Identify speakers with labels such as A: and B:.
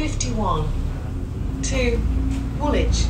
A: 51 to Woolwich.